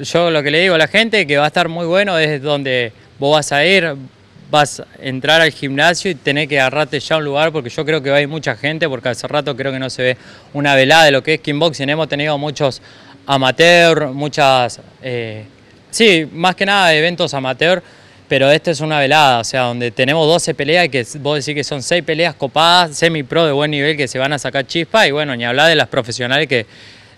Yo lo que le digo a la gente que va a estar muy bueno es donde vos vas a ir, vas a entrar al gimnasio y tenés que agarrarte ya un lugar porque yo creo que va a ir mucha gente porque hace rato creo que no se ve una velada de lo que es kickboxing. Hemos tenido muchos amateur, muchas, eh, sí, más que nada eventos amateur, pero esta es una velada, o sea, donde tenemos 12 peleas y que vos decís que son 6 peleas copadas, semi-pro de buen nivel que se van a sacar chispa y bueno, ni hablar de las profesionales que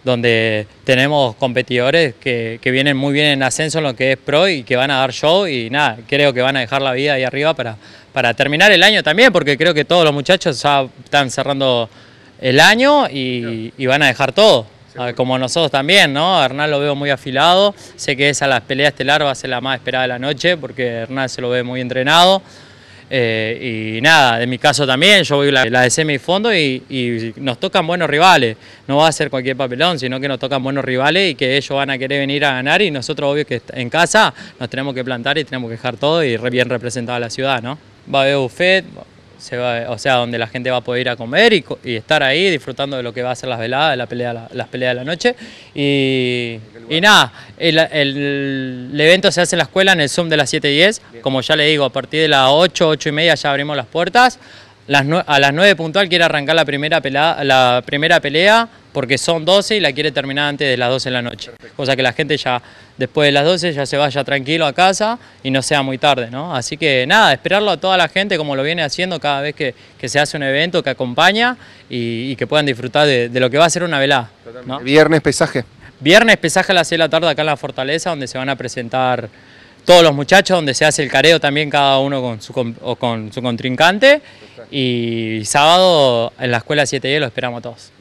donde tenemos competidores que, vienen muy bien en ascenso en lo que es pro y que van a dar show y nada, creo que van a dejar la vida ahí arriba para, para terminar el año también, porque creo que todos los muchachos ya están cerrando el año y, van a dejar todo. Como nosotros también, ¿no? Hernán lo veo muy afilado, sé que esa la pelea estelar va a ser la más esperada de la noche porque Hernán se lo ve muy entrenado. Eh, y nada, en mi caso también, yo voy la, la de semifondo y, y nos tocan buenos rivales. No va a ser cualquier papelón, sino que nos tocan buenos rivales y que ellos van a querer venir a ganar y nosotros, obvio, que en casa nos tenemos que plantar y tenemos que dejar todo y bien representada la ciudad, ¿no? Va a haber buffet, o sea, donde la gente va a poder ir a comer y, estar ahí disfrutando de lo que va a ser las veladas, la pelea, las peleas de la noche. Y, nada, el, evento se hace en la escuela en el Zoom de las 7.10, como ya le digo, a partir de las 8, 8 y media ya abrimos las puertas. A las 9 puntual quiere arrancar la primera, pelea, la primera pelea porque son 12 y la quiere terminar antes de las 12 de la noche. Cosa que la gente ya después de las 12 ya se vaya tranquilo a casa y no sea muy tarde, ¿no? Así que nada, esperarlo a toda la gente como lo viene haciendo cada vez que, se hace un evento que acompaña y, que puedan disfrutar de, lo que va a ser una velada. Viernes pesaje. Viernes pesaje a las 6 de la tarde acá en la Fortaleza donde se van a presentar todos los muchachos, donde se hace el careo también cada uno con su, con su contrincante. Y sábado en la escuela 7 lo esperamos todos.